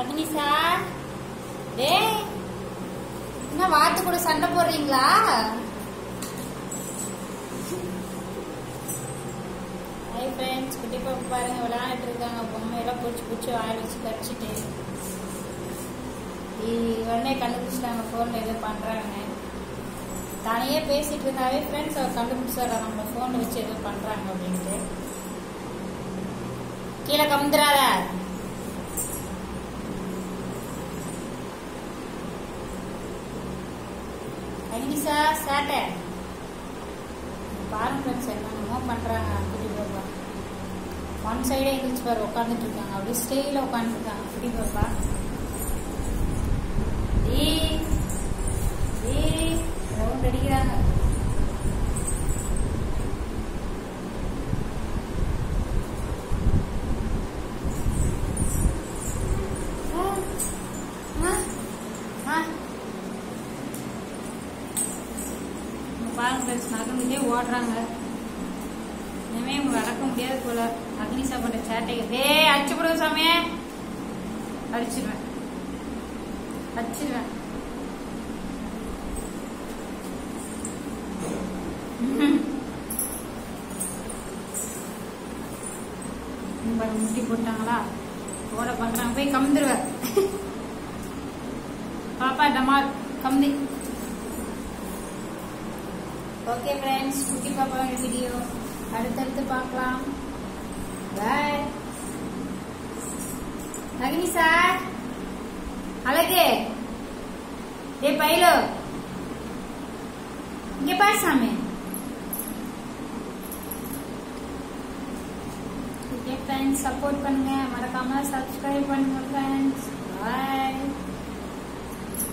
அக்னிசா. டேய் என்ன வாத்து கூட சண்டை போடுறீங்களா? ஹை ஃப்ரெண்ட்ஸ் குட்டி பாப்பா பாருங்க விளையாண்டுட்டு இருக்காங்க. பொம்மையெல்லாம் பூச்சி பூச்சி வாயில் வச்சு கடிச்சிட்டு. உடனே கண்டுபிடிச்சிட்டாங்க ஃபோனில் ஏதோ பண்ணுறாங்க தனியே பேசிட்டு இருந்தாவே ஃப்ரெண்ட்ஸ் அவர் கண்டுபிடிச்சாரா நம்ம ஃபோனில் வச்சு ஏதோ பண்ணுறாங்க அப்படின்ட்டு. கீழே கமுந்துறாத அங்கிசா சாட்டை. பாருங்க ஃப்ரெண்ட்ஸ் என்னென்னமோ பண்ணுறாங்க குட்டி பாப்பா. ஒன் சைடே எந்திரிச்சு பாரு உட்காந்துட்டு இருக்காங்க. அப்படியே ஸ்டேயில் உட்காந்துருக்காங்க குட்டி பாப்பா. பாருங்க ஃப்ரெண்ட்ஸ் நகர்ந்துட்டே ஓடுறாங்க. இனிமே இவங்க அடக்க முடியாது போல. அக்னி சாப்பாடு சேட்டைக்கு டேய் அடிச்சு போடுங்க சாமி அடிச்சிருவேன். அடிச்சிருவேன் பாருங்க, முட்டி போட்டாங்களா? ஓட பண்றாங்க. போய் கம்ந்துருவேன். பாப்பா டமால் கம்தி ஓகே ஃப்ரெண்ட்ஸ் குட்டி பாப்பாவோட வீடியோ அடுத்தடுத்து பார்க்கலாம் பாய் அக்னி சார் அழகு ஏ பைலோ இங்க பாரு சாமி ஓகே ஃப்ரெண்ட்ஸ் சப்போர்ட் பண்ணுங்க மறக்காம சப்ஸ்கிரைப் பண்ணுங்க ஃப்ரெண்ட்ஸ் பாய்